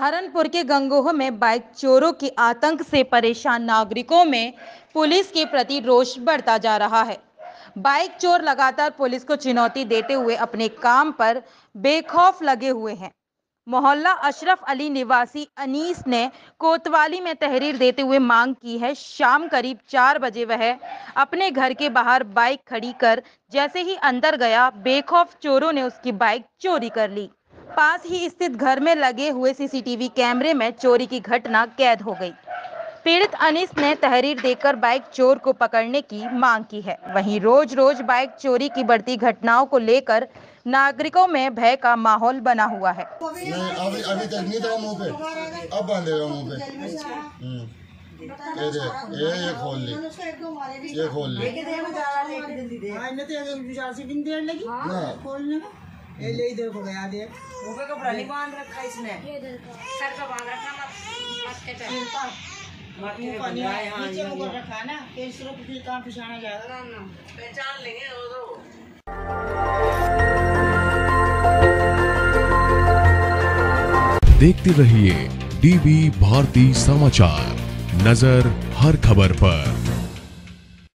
सहारनपुर के गंगोह में बाइक चोरों के आतंक से परेशान नागरिकों में पुलिस के प्रति रोष बढ़ता जा रहा है। बाइक चोर लगातार पुलिस को चुनौती देते हुए अपने काम पर बेखौफ लगे हुए हैं। मोहल्ला अशरफ अली निवासी अनीस ने कोतवाली में तहरीर देते हुए मांग की है, शाम करीब चार बजे वह अपने घर के बाहर बाइक खड़ी कर जैसे ही अंदर गया, बेखौफ चोरों ने उसकी बाइक चोरी कर ली। पास ही स्थित घर में लगे हुए सीसीटीवी कैमरे में चोरी की घटना कैद हो गई। पीड़ित अनिस ने तहरीर देकर बाइक चोर को पकड़ने की मांग की है। वहीं रोज रोज बाइक चोरी की बढ़ती घटनाओं को लेकर नागरिकों में भय का माहौल बना हुआ है। अभी अभी तक नहीं था मुँह पे। अब बांधेगा मुँह पे। हम्म। ये ये ये खोल ली। ये खोल ली। हाँ, तो ना खोलने में ये ले इधर को गया देख मुँह पे कपड़ा नहीं बाँध रखा इसने। सर का बाँध रखा मत मत के पे। मत के हाँ नीचे ऊपर रखा ना फिर सिर्फ़ फिर कहाँ पिछाना जाएगा ना ना। पहचान लेंगे वो तो देखते रहिए डीवी भारती समाचार। नज़र हर खबर पर।